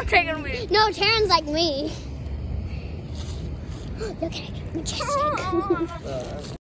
I'm taking me. No, Taryn's like me. Look at it.